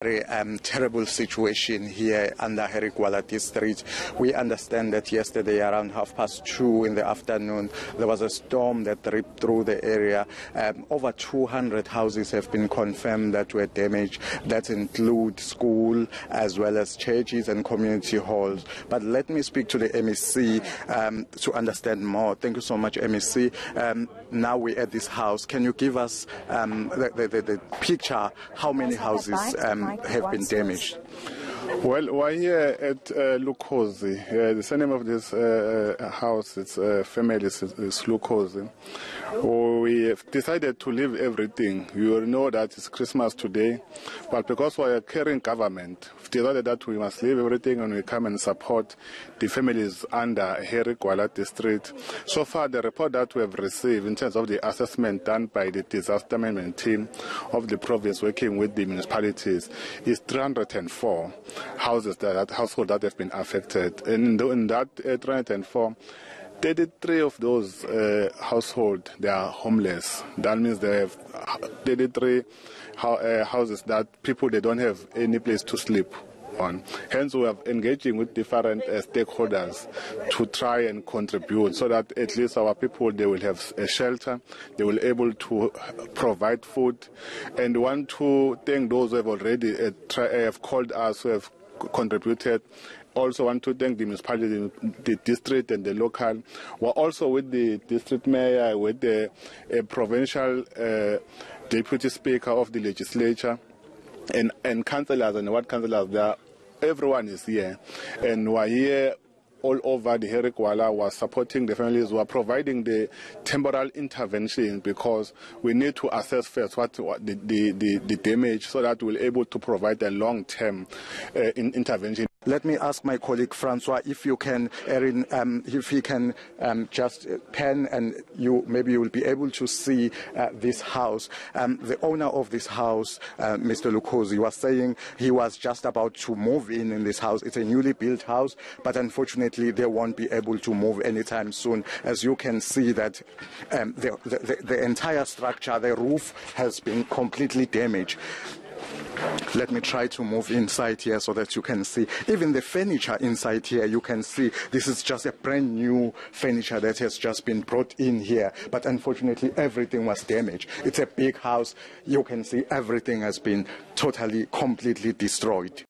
very um, terrible situation here under Harry Gwala district. We understand that yesterday around half past two in the afternoon there was a storm that ripped through the area. Um, over 200 houses have been confirmed that were damaged. That include school as well as churches and community halls. But let me speak to the MEC um, to understand more. Thank you so much, MEC. Um, now we're at this house. Can you give us um, the, the, the, picture? How many houses? Have been damaged. Well, we're here at uh, Lukozi. Uh, the surname of this uh, uh house, its uh, family is, is Lukozi. We decided to leave everything. You know that it's Christmas today, but because we're a caring government, we decided that we must leave everything and we come and support the families under Harry Gwala district. So far, the report that we have received in terms of the assessment done by the disaster management team of the province working with the municipalities is 304 houses that, households that have been affected. And in that uh, 304, 33 of those uh, households they are homeless. That means they have 33 uh, houses that people they don't have any place to sleep on. Hence, we are engaging with different uh, stakeholders to try and contribute so that at least our people they will have a shelter, they will able to provide food, and want to thank those who have already uh, try, uh, have called us who have contributed also want to thank the municipality, the district and the local. We're also with the district mayor, with the provincial uh, deputy speaker of the legislature, and, and councillors and ward councillors there. Everyone is here, and we're here all over the Harry Gwala was supporting the families, were providing the temporal intervention because we need to assess first what, what the, the, the, the, damage so that we're able to provide a long-term uh, in, intervention. Let me ask my colleague Francois if you can, Erin, um, if he can um, just pen and you maybe you will be able to see uh, this house. Um, the owner of this house, uh, Mr. Lukozi, was saying he was just about to move in in this house. It's a newly built house, but unfortunately they won't be able to move anytime soon. As you can see that um, the, the, the entire structure, the roof has been completely damaged. Let me try to move inside here so that you can see. Even the furniture inside here, you can see this is just a brand new furniture that has just been brought in here. But unfortunately, everything was damaged. It's a big house. You can see everything has been totally, completely destroyed.